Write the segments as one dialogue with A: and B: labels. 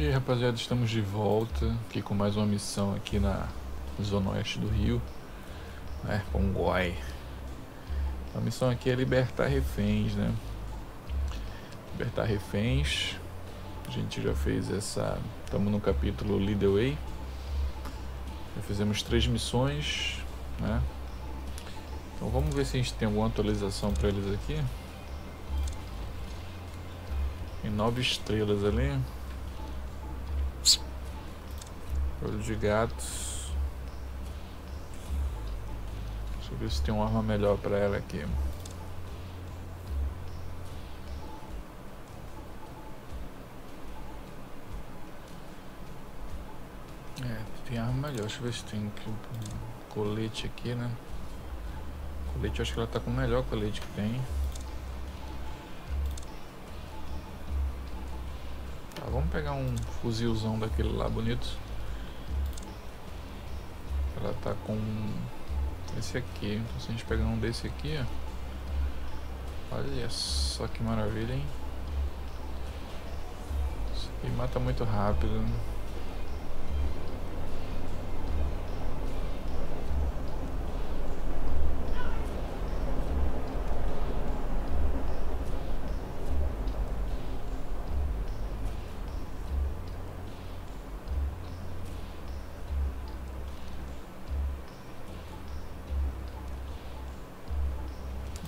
A: E aí rapaziada, estamos de volta aqui com mais uma missão aqui na zona oeste do Rio, né, Congoy. A missão aqui é libertar reféns, né? Libertar reféns. A gente já fez essa, estamos no capítulo Lead Way. Já fizemos três missões, né? Então vamos ver se a gente tem alguma atualização para eles aqui. Tem nove estrelas ali. Olho de gato. Deixa eu ver se tem uma arma melhor pra ela aqui. É, tem arma melhor. Deixa eu ver se tem um colete aqui, né? Colete, acho que ela tá com o melhor colete que tem. Tá, vamos pegar um fuzilzão daquele lá bonito. Ela tá com esse aqui. Então se a gente pegar um desse aqui, ó. Olha só que maravilha, hein? Isso aqui mata muito rápido.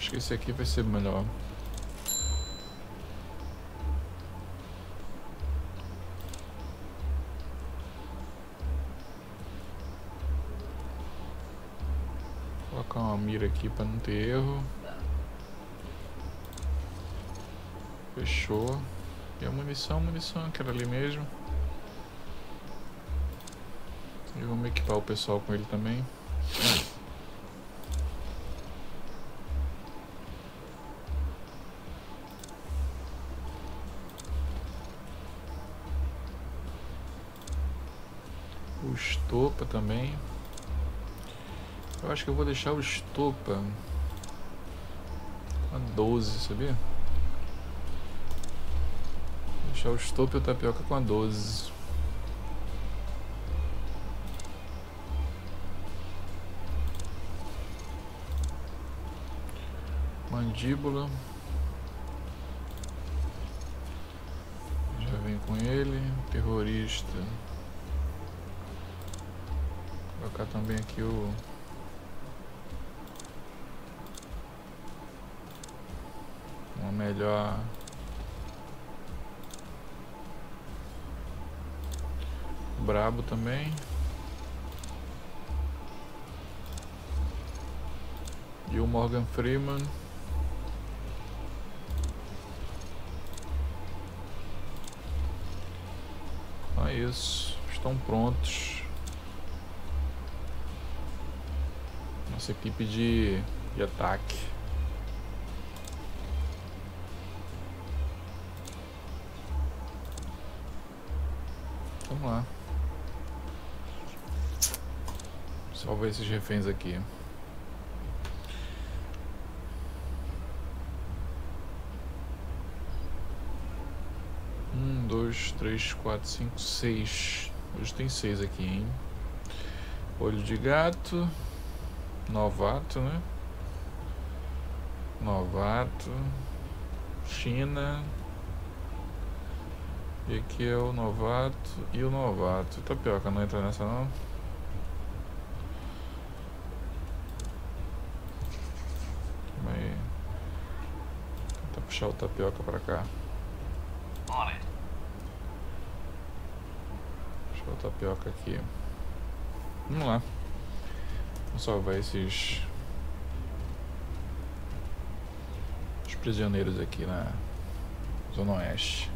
A: Acho que esse aqui vai ser melhor. Colocar uma mira aqui para não ter erro. Fechou. E a munição, munição, aquela ali mesmo. E vamos equipar o pessoal com ele também. O estopa também. Eu acho que eu vou deixar o estopa a 12, sabia? Deixar o estopa e o tapioca com a 12. Mandíbula. Já vem com ele. Terrorista. Colocar também aqui o uma melhor brabo também. E o Morgan Freeman. Então é isso. Estão prontos nossa equipe de, de ataque. Vamos lá. Salvar esses reféns aqui. Um, dois, três, quatro, cinco, seis. Hoje tem seis aqui, hein? Olho de gato. Novato, né? Novato. China. E aqui é o novato e o novato. Tapioca não entra nessa não? Calma aí. Tentar puxar o tapioca pra cá. Puxar o tapioca aqui. Vamos lá. Vamos salvar esses os prisioneiros aqui na zona oeste.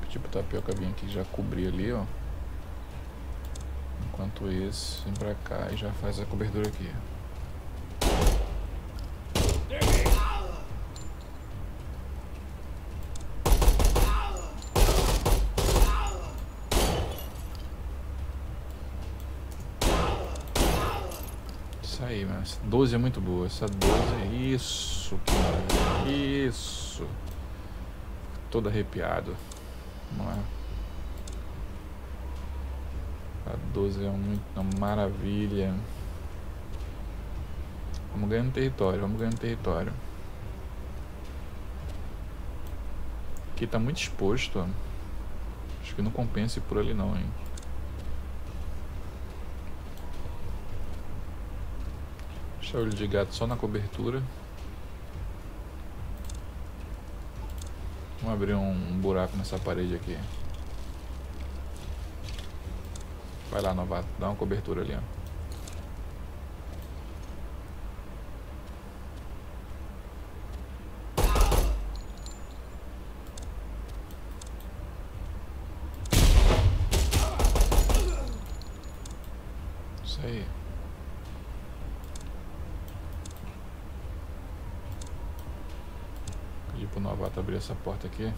A: Pedir pro tapioca vir aqui já cobrir ali, ó. Enquanto esse vem pra cá e já faz a cobertura aqui. Isso aí, mas 12 é muito boa. Essa 12 é isso, que maravilha. Isso. todo arrepiado. Vamos lá. A 12 é uma maravilha. Vamos ganhando território, vamos ganhando território. Aqui tá muito exposto. Acho que não compensa ir por ali não, hein. Deixar o olho de gato só na cobertura. Vamos abrir um, um buraco nessa parede aqui. Vai lá, novato. Dá uma cobertura ali, ó. Isso aí. Novato abrir essa porta aqui.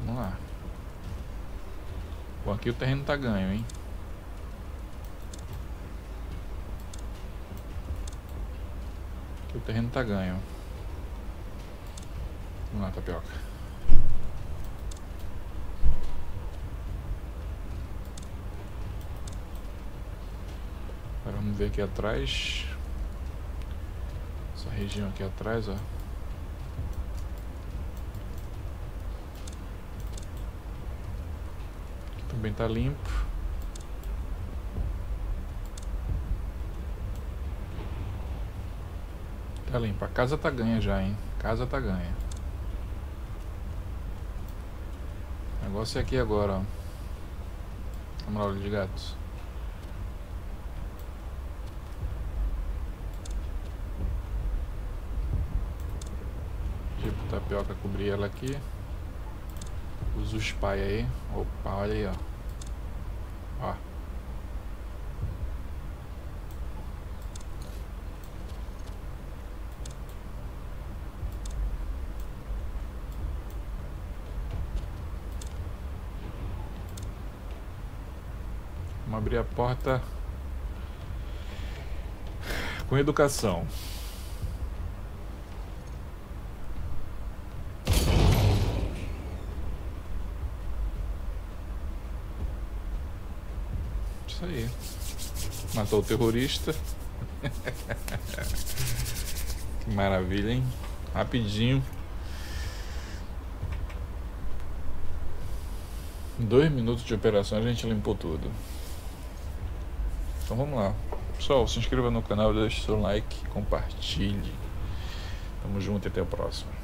A: Vamos lá. Bom, aqui o terreno tá ganho, hein? Aqui o terreno tá ganho. Vamos lá, tapioca. Ver aqui atrás. Essa região aqui atrás, ó. Aqui também tá limpo. Tá limpo. A casa tá ganha já, hein? A casa tá ganha. O negócio é aqui agora, ó. Vamos lá, olho de gatos. Tapioca cobrir ela aqui. Usa o spy aí. Opa, olha aí, ó. Ó. Vamos abrir a porta com educação. Isso aí. Matou o terrorista. que maravilha, hein? Rapidinho. Em dois minutos de operação a gente limpou tudo. Então vamos lá. Pessoal, se inscreva no canal, deixe seu like, compartilhe. Tamo junto e até o próximo.